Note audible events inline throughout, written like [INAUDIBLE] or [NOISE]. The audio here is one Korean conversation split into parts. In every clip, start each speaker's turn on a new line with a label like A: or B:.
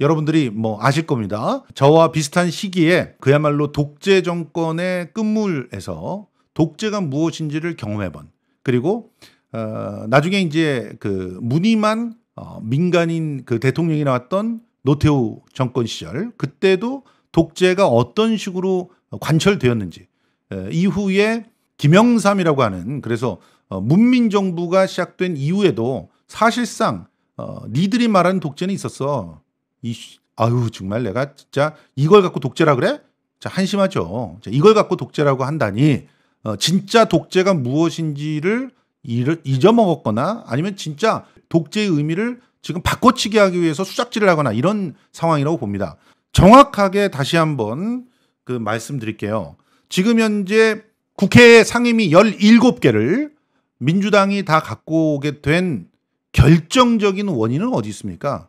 A: 여러분들이 뭐 아실 겁니다. 저와 비슷한 시기에 그야말로 독재 정권의 끝물에서 독재가 무엇인지를 경험해본 그리고 어, 나중에 이제 그 무늬만 어, 민간인 그 대통령이 나왔던 노태우 정권 시절 그때도 독재가 어떤 식으로 관철되었는지 에, 이후에 김영삼이라고 하는 그래서 어, 문민 정부가 시작된 이후에도 사실상 어, 니들이 말하는 독재는 있었어. 이 아유 정말 내가 진짜 이걸 갖고 독재라 그래? 자 한심하죠. 자, 이걸 갖고 독재라고 한다니 어, 진짜 독재가 무엇인지를 잊어먹었거나 아니면 진짜 독재의 의미를 지금 바꿔치기 하기 위해서 수작질을 하거나 이런 상황이라고 봅니다. 정확하게 다시 한번 그 말씀드릴게요. 지금 현재 국회 상임위 17개를 민주당이 다 갖고 오게 된 결정적인 원인은 어디 있습니까?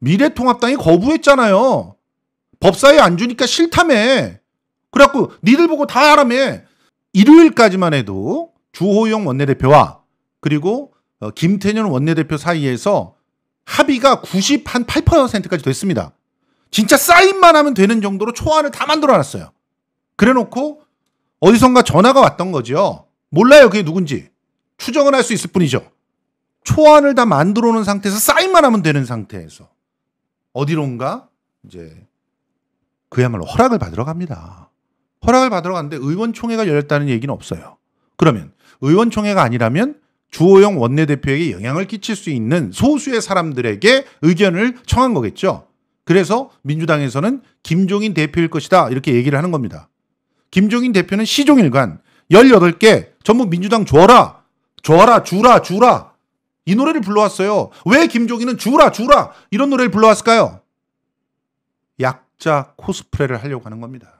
A: 미래통합당이 거부했잖아요. 법사위 안 주니까 싫다며. 그래갖고 니들 보고 다 하라며. 일요일까지만 해도 주호영 원내대표와 그리고 어, 김태년 원내대표 사이에서 합의가 98%까지 됐습니다. 진짜 사인만 하면 되는 정도로 초안을 다 만들어 놨어요. 그래 놓고 어디선가 전화가 왔던 거죠. 몰라요. 그게 누군지. 추정은 할 수 있을 뿐이죠. 초안을 다 만들어 놓은 상태에서 사인만 하면 되는 상태에서 어디론가 이제 그야말로 허락을 받으러 갑니다. 허락을 받으러 갔는데 의원총회가 열렸다는 얘기는 없어요. 그러면 의원총회가 아니라면 주호영 원내대표에게 영향을 끼칠 수 있는 소수의 사람들에게 의견을 청한 거겠죠. 그래서 민주당에서는 김종인 대표일 것이다. 이렇게 얘기를 하는 겁니다. 김종인 대표는 시종일관 18개 전부 민주당 줘라. 줘라, 주라, 주라. 이 노래를 불러왔어요. 왜 김종인은 주라, 주라. 이런 노래를 불러왔을까요? 약자 코스프레를 하려고 하는 겁니다.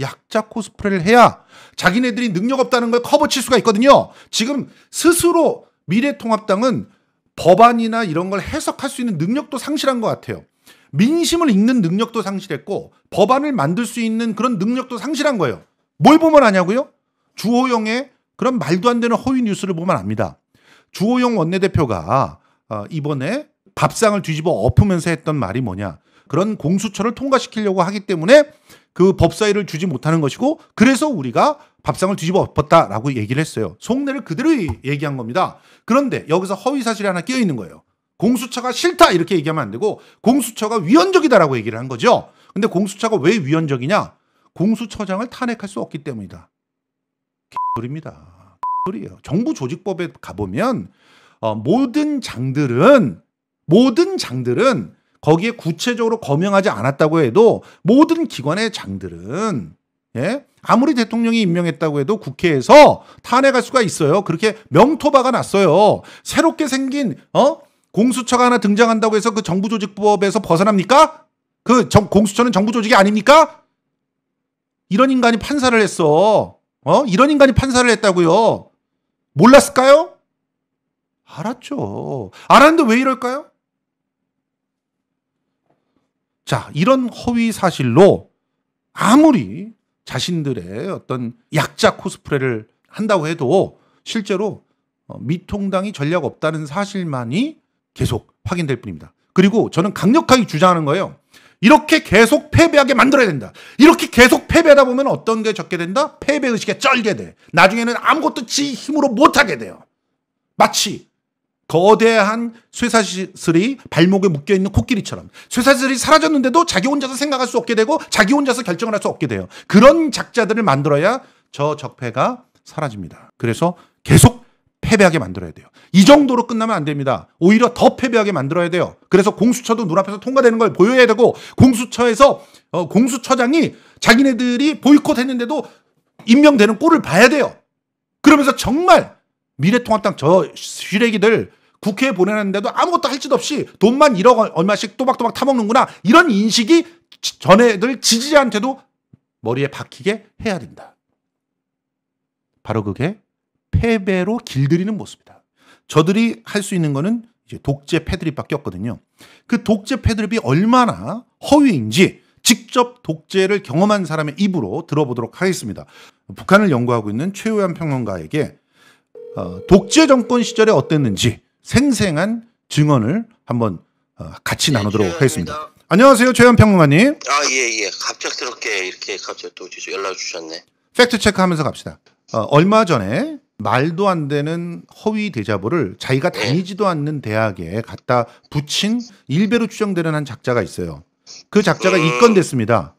A: 약자 코스프레를 해야 자기네들이 능력 없다는 걸 커버칠 수가 있거든요. 지금 스스로 미래통합당은 법안이나 이런 걸 해석할 수 있는 능력도 상실한 것 같아요. 민심을 읽는 능력도 상실했고 법안을 만들 수 있는 그런 능력도 상실한 거예요. 뭘 보면 아냐고요? 주호영의 그런 말도 안 되는 허위 뉴스를 보면 압니다. 주호영 원내대표가 어, 이번에 밥상을 뒤집어 엎으면서 했던 말이 뭐냐? 그런 공수처를 통과시키려고 하기 때문에 그 법사위를 주지 못하는 것이고 그래서 우리가 밥상을 뒤집어 엎었다라고 얘기를 했어요. 속내를 그대로 얘기한 겁니다. 그런데 여기서 허위 사실이 하나 끼어 있는 거예요. 공수처가 싫다 이렇게 얘기하면 안 되고 공수처가 위헌적이다라고 얘기를 한 거죠. 근데 공수처가 왜 위헌적이냐? 공수처장을 탄핵할 수 없기 때문이다. 개소리입니다. 소리예요. 정부 조직법에 가보면 어, 모든 장들은 모든 장들은 거기에 구체적으로 거명하지 않았다고 해도 모든 기관의 장들은 예? 아무리 대통령이 임명했다고 해도 국회에서 탄핵할 수가 있어요. 그렇게 명토바가 났어요. 새롭게 생긴 어? 공수처가 하나 등장한다고 해서 그 정부 조직법에서 벗어납니까? 그 정, 공수처는 정부 조직이 아닙니까? 이런 인간이 판사를 했어. 어? 이런 인간이 판사를 했다고요. 몰랐을까요? 알았죠. 알았는데 왜 이럴까요? 자, 이런 허위 사실로 아무리 자신들의 어떤 약자 코스프레를 한다고 해도 실제로 어, 미통당이 전략 없다는 사실만이 계속 확인될 뿐입니다. 그리고 저는 강력하게 주장하는 거예요. 이렇게 계속 패배하게 만들어야 된다. 이렇게 계속 패배하다 보면 어떤 게 적게 된다? 패배 의식에 쩔게 돼. 나중에는 아무것도 지 힘으로 못하게 돼요. 마치 거대한 쇠사슬이 발목에 묶여 있는 코끼리처럼 쇠사슬이 사라졌는데도 자기 혼자서 생각할 수 없게 되고 자기 혼자서 결정을 할 수 없게 돼요. 그런 작자들을 만들어야 저 적폐가 사라집니다. 그래서 계속 패배하게 만들어야 돼요. 이 정도로 끝나면 안 됩니다. 오히려 더 패배하게 만들어야 돼요. 그래서 공수처도 눈앞에서 통과되는 걸 보여야 되고 공수처에서 어, 공수처장이 자기네들이 보이콧 했는데도 임명되는 꼴을 봐야 돼요. 그러면서 정말 미래통합당 저 슈레기들 국회에 보내는데도 아무것도 할 짓 없이 돈만 1억 얼마씩 또박또박 타먹는구나. 이런 인식이 전애들 지지자한테도 머리에 박히게 해야 된다. 바로 그게 패배로 길들이는 모습이다. 저들이 할 수 있는 거는 이제 독재 패드립밖에 없거든요. 그 독재 패드립이 얼마나 허위인지 직접 독재를 경험한 사람의 입으로 들어보도록 하겠습니다. 북한을 연구하고 있는 최우현 평론가에게 어, 독재 정권 시절에 어땠는지 생생한 증언을 한번 어, 같이 나누도록 하겠습니다. 안녕하세요, 최현 평론가님.
B: 아, 예, 예. 갑작스럽게 이렇게 갑자기 또 주- 연락 주셨네.
A: 팩트 체크하면서 갑시다. 어, 얼마 전에 말도 안 되는 허위 대자보를 자기가
B: 네.
A: 다니지도 않는 대학에 갖다 붙인 일배로 추정되는 한 작자가 있어요. 그 작자가
B: 음.
A: 입건됐습니다.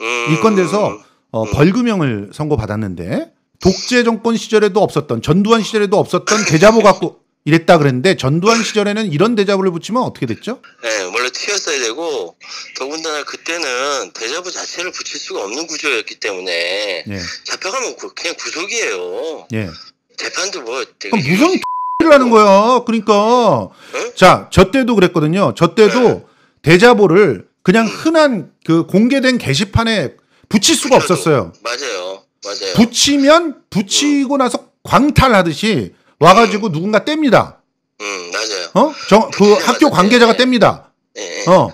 B: 음,
A: 입건돼서 어, 벌금형을 선고받았는데 독재 정권 시절에도 없었던 전두환 시절에도 없었던 대자보 갖고 이랬다 그랬는데 전두환 시절에는 이런 대자보를 붙이면 어떻게 됐죠?
B: 네, 원래 튀었어야 되고 더군다나 그때는 대자보 자체를 붙일 수가 없는 구조였기 때문에
A: 예.
B: 잡혀가면 구- 그냥 구속이에요.
A: 예.
B: 재판도 뭐 되게
A: 그럼 무슨 X를 하는 거야. 그러니까
B: 응?
A: 자, 저 때도 그랬거든요. 저 때도 대자보를 그냥 흔한 그 공개된 게시판에 붙일 수가
B: 붙여도-
A: 없었어요.
B: 맞아요, 맞아요.
A: 붙이면 붙이고 나서 광탈하듯이 와가지고 누군가 뗍니다.
B: 음, 맞아요.
A: 어? 저 그. 학교 관계자가 뗍니다.
B: 예, 예.
A: 어.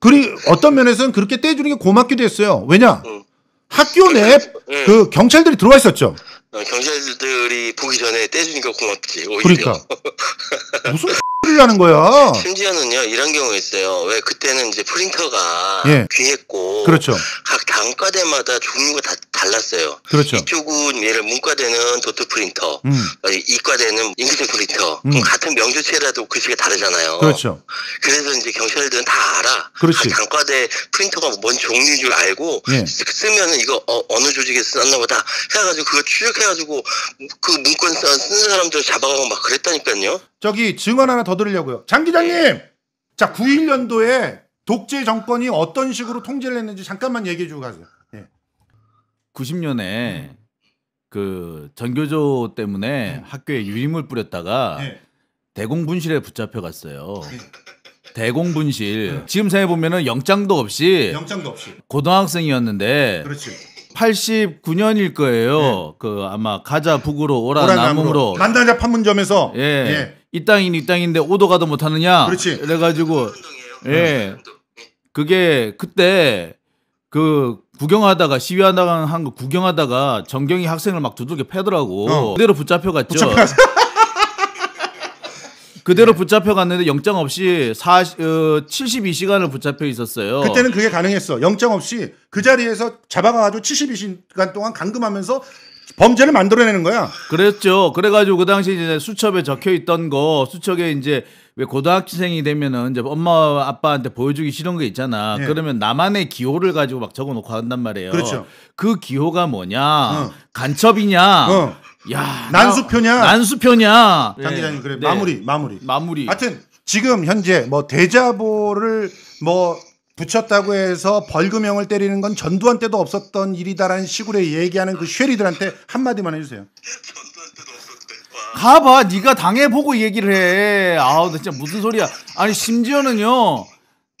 A: 그리 어떤 면에서는 그렇게 떼주는 게 고맙기도 했어요. 왜냐?
B: 음.
A: 학교 내에
B: 음.
A: 그 경찰들이 들어와 있었죠.
B: 어, 경찰들이 보기 전에 떼주니까 고맙지. 오히려.
A: 그러니까 [LAUGHS] 무슨 하는 거야.
B: 심지어는요 이런 경우가 있어요. 왜 그때는 이제 프린터가
A: 예.
B: 귀했고
A: 그렇죠.
B: 각 단과대마다 종류가 다 달랐어요.
A: 그렇죠.
B: 이쪽은 예를 문과대는 도트 프린터,
A: 음.
B: 어, 이과대는 잉크젯 프린터.
A: 음.
B: 그럼 같은 명조체라도 글씨가 다르잖아요.
A: 그렇죠.
B: 그래서 이제 경찰들은 다 알아.
A: 그렇지.
B: 각 단과대 프린터가 뭔 종류인 줄 알고
A: 예.
B: 쓰면은 이거 어, 느 조직에서 썼나 보다 해가지고 그거 추적해가지고 그 문건 써- 쓰는 사람들 잡아가고 막 그랬다니까요.
A: 저기 증언 하나 더 들으려고요. 장 기자님. 자, 91년도에 독재 정권이 어떤 식으로 통제를 했는지 잠깐만 얘기해 주고 가세요. 예.
C: 90년에 그 전교조 때문에 학교에 유림을 뿌렸다가
A: 예.
C: 대공분실에 붙잡혀 갔어요. 대공분실. 지금 생각해 보면은 영장도 없이
A: 영장도 없이.
C: 고등학생이었는데
A: 그렇지.
C: 89년일 거예요. 그 아마 가자 북으로 오라 남음으로
A: 만다자 판문점에서
C: 예. 이 땅인 이 땅인데 오도 가도 못 하느냐?
A: 그렇지.
C: 그래가지고 예. 그게 그때 그 구경하다가 시위하다가 한 거 구경하다가 정경이 학생을 막 두들겨 패더라고.
A: 어.
C: 그대로 붙잡혀 갔죠. [LAUGHS] 그대로 붙잡혀 갔는데 영장 없이 40, 어, 72시간을 붙잡혀 있었어요.
A: 그때는 그게 가능했어. 영장 없이 그 자리에서 잡아가지고 72시간 동안 감금하면서 범죄를 만들어내는 거야.
C: 그랬죠. 그래가지고 그 당시 이제 수첩에 적혀 있던 거 수첩에 이제 왜 고등학생이 되면은 이제 엄마 아빠한테 보여주기 싫은 거 있잖아.
A: 예.
C: 그러면 나만의 기호를 가지고 막 적어놓고 한단 말이에요.
A: 그렇죠.
C: 그 기호가 뭐냐?
A: 어.
C: 간첩이냐?
A: 어.
C: 야
A: 난수표냐?
C: 나- 난수표냐?
A: 장
C: 예.
A: 기자님 그래
C: 네.
A: 마무리 마무리.
C: 마무리.
A: 하여튼 지금 현재 뭐 대자보를 뭐 붙였다고 해서 벌금형을 때리는 건 전두환 때도 없었던 일이다라는 식으로 얘기하는 그 쉐리들한테 한마디만 해주세요.
C: 가봐, 네가 당해보고 얘기를 해. 아우, 나 진짜 무슨 소리야? 아니 심지어는요.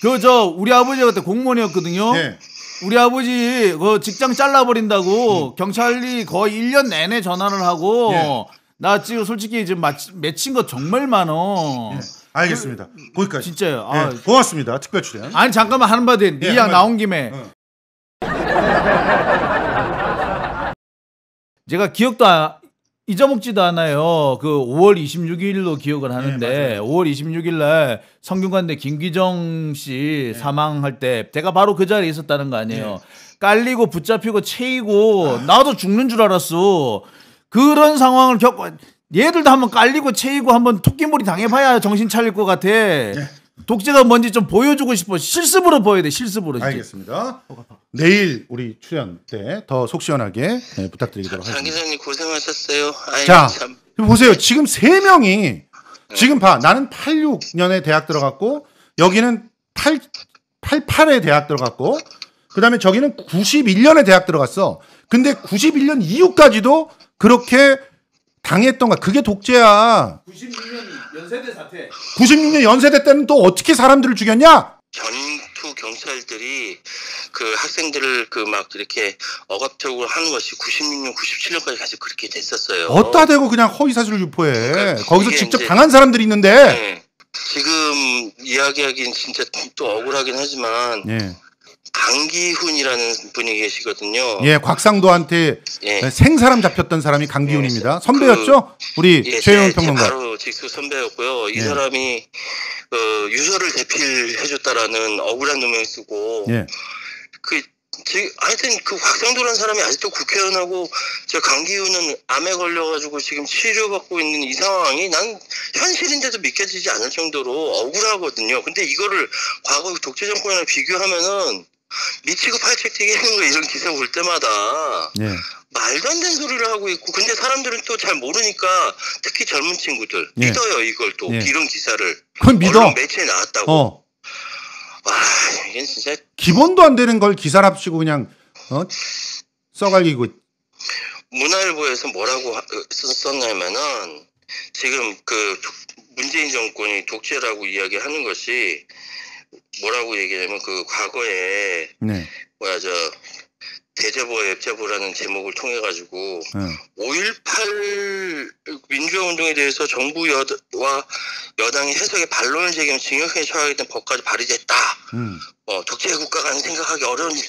C: 그 저 우리 아버지가 그때 공무원이었거든요.
A: 네.
C: 우리 아버지 그 직장 잘라버린다고 경찰이 거의 1년 내내 전화를 하고
A: 음. 예.
C: 나 지금 솔직히 지금 마치- 맺힌 거 정말 많어.
A: 예. 알겠습니다. 거기까지.
C: 진짜요.
A: 예,
C: 아,
A: 고맙습니다. 특별 출연.
C: 아니 잠깐만 하는 바대
A: 예,
C: 니야
A: 한마디.
C: 나온 김에
A: 어. [LAUGHS]
C: 제가 기억도 안- 잊어먹지도 않아요. 그 5월 26일로 기억을 하는데
A: 네,
C: 5월 26일 날 성균관대 김기정 씨
A: 네.
C: 사망할 때 제가 바로 그 자리에 있었다는 거 아니에요.
A: 네.
C: 깔리고 붙잡히고 채이고 나도 죽는 줄 알았어. 그런 상황을 겪고 얘들도 한번 깔리고 채이고 한번 토끼몰이 당해봐야 정신 차릴 것 같아.
A: 네.
C: 독재가 뭔지 좀 보여주고 싶어. 실습으로 보여야 돼. 실습으로.
A: 알겠습니다. 내일 우리 출연 때 더 속 시원하게 네, 부탁드리도록
B: 장
A: 하겠습니다.
B: 기자님 고생하셨어요. 아이,
A: 자,
B: 참.
A: 보세요. 지금 세 명이 지금 봐. 나는 86년에 대학 들어갔고 여기는 8 88에 대학 들어갔고 그다음에 저기는 91년에 대학 들어갔어. 근데 91년 이후까지도 그렇게 당했던 거야. 그게 독재야.
C: 96년 연세대 사태.
A: 96년 연세대 때는 또 어떻게 사람들을 죽였냐?
B: 전투 경찰들이 그 학생들을 그 막 이렇게 억압적으로 하는 것이 96년, 97년까지 계속 그렇게 됐었어요.
A: 어따 대고 그냥 허위 사실을 유포해.
B: 그러니까
A: 거기서 직접 당한 사람들이 있는데.
B: 네. 지금 이야기하기는 진짜 또 억울하긴 하지만
A: 예.
B: 강기훈이라는 분이 계시거든요.
A: 예, 곽상도한테
B: 예.
A: 생사람 잡혔던 사람이 강기훈입니다. 선배였죠? 우리
B: 예,
A: 최영훈 평론가.
B: 바로 직속 선배였고요. 이
A: 예.
B: 사람이 어, 유서를 대필해줬다라는 억울한 누명 쓰고
A: 예.
B: 그 지, 하여튼 그 곽상도라는 사람이 아직도 국회의원하고 저 강기훈은 암에 걸려가지고 지금 치료받고 있는 이 상황이 난 현실인데도 믿겨지지 않을 정도로 억울하거든요. 근데 이거를 과거 독재 정권이랑 비교하면은 미치고 팔짝 뛰기는 거 이런 기사 볼 때마다
A: 예.
B: 말도 안 되는 소리를 하고 있고 근데 사람들은 또 잘 모르니까 특히 젊은 친구들
A: 예.
B: 믿어요 이걸 또
A: 예.
B: 이런 기사를
A: 그건 믿어.
B: 매체에 나왔다고
A: 어.
B: 와 이게 진짜
A: 기본도 안 되는 걸 기사랍시고 그냥 어? 써갈기고
B: 문화일보에서 뭐라고 썼- 썼냐면은 지금 그 독- 문재인 정권이 독재라고 이야기하는 것이 뭐라고 얘기하냐면 그 과거에
A: 네.
B: 뭐야 저 대제보 앱제보라는 제목을 통해 가지고
A: 어.
B: 5.18 민주화 운동에 대해서 정부 여와 여당이 해석에 반론을 제기하면 징역에 처하겠다는 법까지 발의됐다.
A: 음.
B: 어, 독재 국가가 생각하기 어려운 일.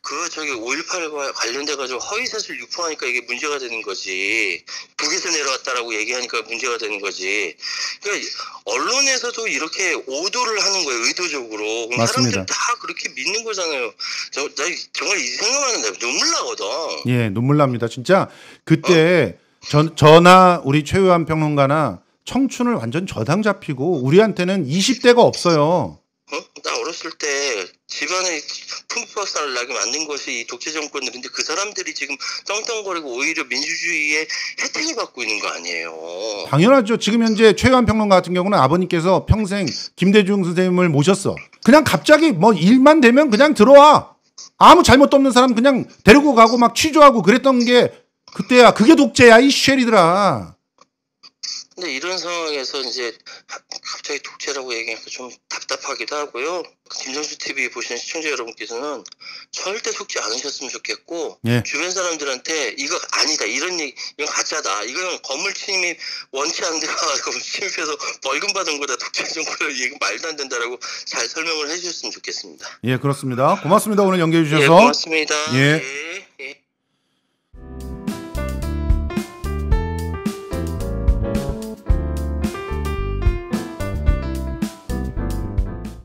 B: 그 저기 5.18과 관련돼 가지고 허위 사실 유포하니까 이게 문제가 되는 거지. 북에서 내려왔다라고 얘기하니까 문제가 되는 거지. 그러니까 언론에서도 이렇게 오도를 하는 거예요, 의도적으로. 사람들 다 그렇게 믿는 거잖아요. 저, 나 정말 이 생각하는데 눈물 나거든.
A: 예, 눈물 납니다. 진짜 그때 전 저나 우리 최유한 평론가나 청춘을 완전 저당 잡히고 우리한테는 20대가 없어요.
B: 어? 나 어렸을 때 집안에 품박산을 나게 만든 것이 이 독재 정권들인데 그 사람들이 지금 떵떵거리고 오히려 민주주의의 혜택을 받고 있는 거 아니에요.
A: 당연하죠. 지금 현재 최유한 평론가 같은 경우는 아버님께서 평생 김대중 선생님을 모셨어. 그냥 갑자기 뭐 일만 되면 그냥 들어와. 아무 잘못도 없는 사람 그냥 데리고 가고 막 취조하고 그랬던 게 그때야. 그게 독재야 이 쉐리들아.
B: 근데 이런 상황에서 이제 하- 갑자기 독재라고 얘기하니까 좀 답답하기도 하고요. 김정수 TV 보시는 시청자 여러분께서는 절대 속지 않으셨으면 좋겠고
A: 예.
B: 주변 사람들한테 이거 아니다 이런 얘기 이건 가짜다 이건 건물 침입 원치 않는 데가 건물 [LAUGHS] 침입해서 벌금 받은 거다 독재 정권을 이거 말도 안 된다라고 잘 설명을 해주셨으면 좋겠습니다.
A: 예, 그렇습니다. 고맙습니다. 오늘 연결해
B: 예,
A: 주셔서.
B: 고맙습니다.
A: 예.
B: 예.